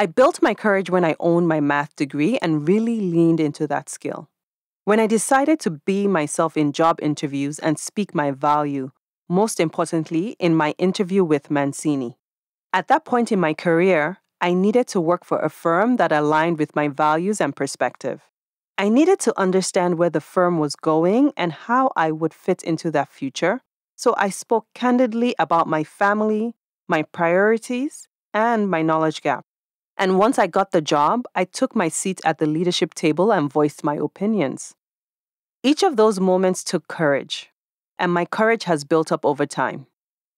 I built my courage when I owned my math degree and really leaned into that skill. When I decided to be myself in job interviews and speak my value, most importantly, in my interview with Mancini. At that point in my career, I needed to work for a firm that aligned with my values and perspective. I needed to understand where the firm was going and how I would fit into that future, so I spoke candidly about my family, my priorities, and my knowledge gap. And once I got the job, I took my seat at the leadership table and voiced my opinions. Each of those moments took courage, and my courage has built up over time.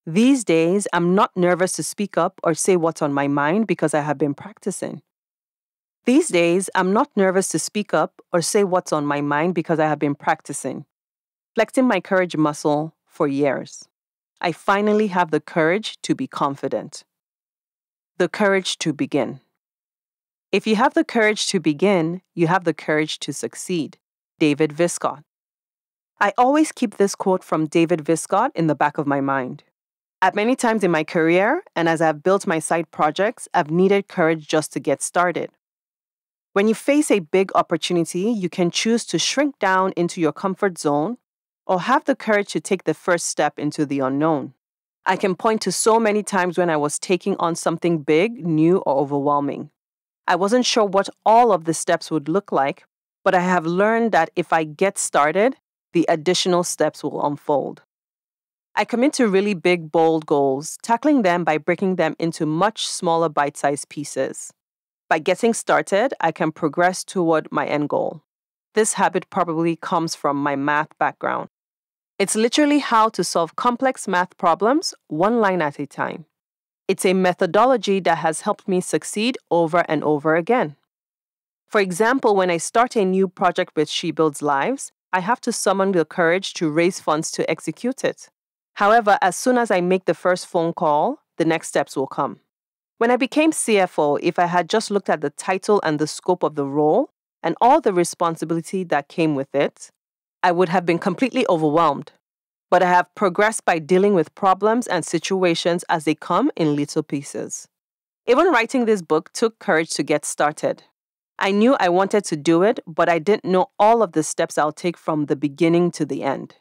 These days, I'm not nervous to speak up or say what's on my mind because I have been practicing. These days, I'm not nervous to speak up or say what's on my mind because I have been practicing, flexing my courage muscle for years. I finally have the courage to be confident. The courage to begin. If you have the courage to begin, you have the courage to succeed. David Viscott. I always keep this quote from David Viscott in the back of my mind. At many times in my career, and as I've built my side projects, I've needed courage just to get started. When you face a big opportunity, you can choose to shrink down into your comfort zone or have the courage to take the first step into the unknown. I can point to so many times when I was taking on something big, new, or overwhelming. I wasn't sure what all of the steps would look like, but I have learned that if I get started, the additional steps will unfold. I commit to really big, bold goals, tackling them by breaking them into much smaller bite sized pieces. By getting started, I can progress toward my end goal. This habit probably comes from my math background. It's literally how to solve complex math problems one line at a time. It's a methodology that has helped me succeed over and over again. For example, when I start a new project with She Builds Lives, I have to summon the courage to raise funds to execute it. However, as soon as I make the first phone call, the next steps will come. When I became CFO, if I had just looked at the title and the scope of the role and all the responsibility that came with it, I would have been completely overwhelmed. But I have progressed by dealing with problems and situations as they come in little pieces. Even writing this book took courage to get started. I knew I wanted to do it, but I didn't know all of the steps I'll take from the beginning to the end.